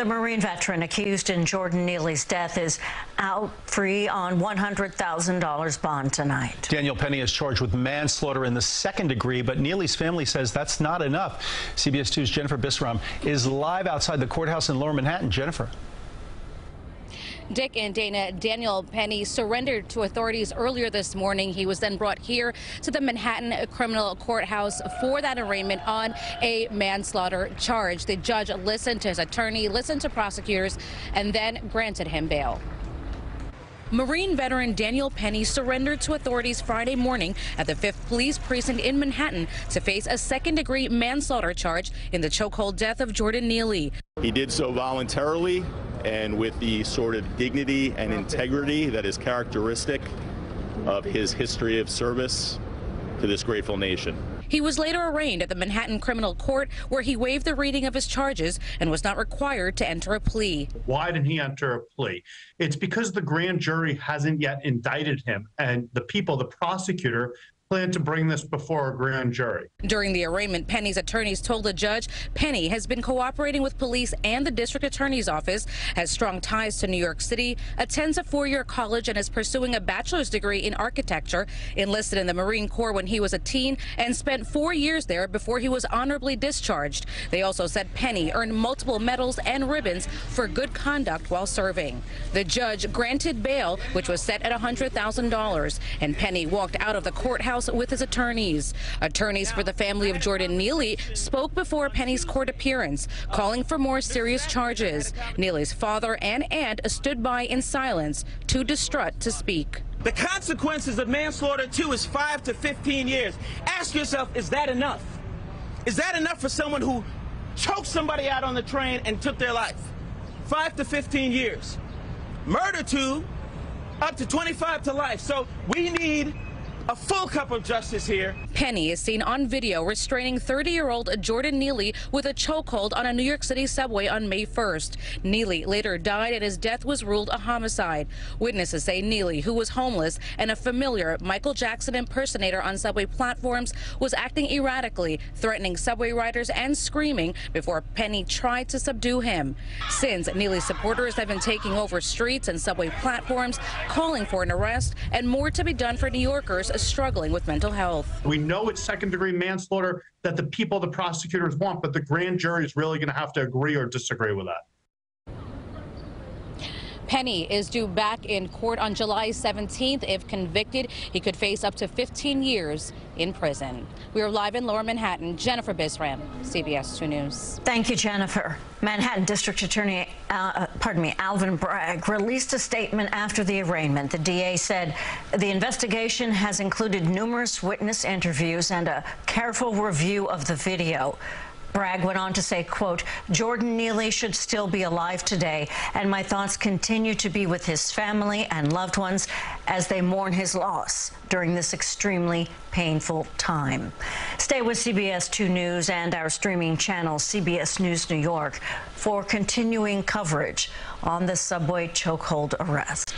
The Marine veteran accused in Jordan Neely's death is out free on $100,000 bond tonight. Daniel Penny is charged with manslaughter in the second degree, but Neely's family says that's not enough. CBS 2's Jennifer Bisram is live outside the courthouse in Lower Manhattan. Jennifer. Dick and Dana, Daniel Penny surrendered to authorities earlier this morning. He was then brought here to the Manhattan Criminal Courthouse for that arraignment on a manslaughter charge. The judge listened to his attorney, listened to prosecutors, and then granted him bail. Marine veteran Daniel Penny surrendered to authorities Friday morning at the 5th Police Precinct in Manhattan to face a second degree manslaughter charge in the chokehold death of Jordan Neely. He did so voluntarily and with the sort of dignity and integrity that is characteristic of his history of service to this grateful nation. He was later arraigned at the Manhattan Criminal Court where he waived the reading of his charges and was not required to enter a plea. Why didn't he enter a plea? It's because the grand jury hasn't yet indicted him and the people, the prosecutor, plan to bring this before a grand jury. During the arraignment, Penny's attorneys told the judge Penny has been cooperating with police and the district attorney's office, has strong ties to New York City, attends a four-year college and is pursuing a bachelor's degree in architecture, enlisted in the Marine Corps when he was a teen and spent four years there before he was honorably discharged. They also said Penny earned multiple medals and ribbons for good conduct while serving. The judge granted bail, which was set at $100,000, and Penny walked out of the courthouse With his attorneys. Attorneys for the family of Jordan Neely spoke before Penny's court appearance, calling for more serious charges. Neely's father and aunt stood by in silence, too distraught to speak. The consequences of manslaughter, too, is 5 to 15 years. Ask yourself, is that enough? Is that enough for someone who choked somebody out on the train and took their life? 5 to 15 years. Murder, too, up to 25 to life. So we need a full cup of justice here. Penny is seen on video restraining 30-year-old Jordan Neely with a chokehold on a New York City subway on May 1st. Neely later died and his death was ruled a homicide. Witnesses say Neely, who was homeless and a familiar Michael Jackson impersonator on subway platforms, was acting erratically, threatening subway riders and screaming before Penny tried to subdue him. Since Neely's supporters have been taking over streets and subway platforms, calling for an arrest and more to be done for New Yorkers struggling with mental health. We know it's second degree manslaughter that the people, the prosecutors want, but the grand jury is really going to have to agree or disagree with that. Penny is due back in court on July 17th. If convicted, he could face up to 15 years in prison. We are live in Lower Manhattan. Jennifer Bisram, CBS 2 News. Thank you, Jennifer. Manhattan District Attorney, uh, pardon me, Alvin Bragg released a statement after the arraignment. The DA said the investigation has included numerous witness interviews and a careful review of the video. Bragg went on to say, quote, Jordan Neely should still be alive today, and my thoughts continue to be with his family and loved ones as they mourn his loss during this extremely painful time. Stay with CBS 2 News and our streaming channel, CBS News New York, for continuing coverage on the subway chokehold arrest.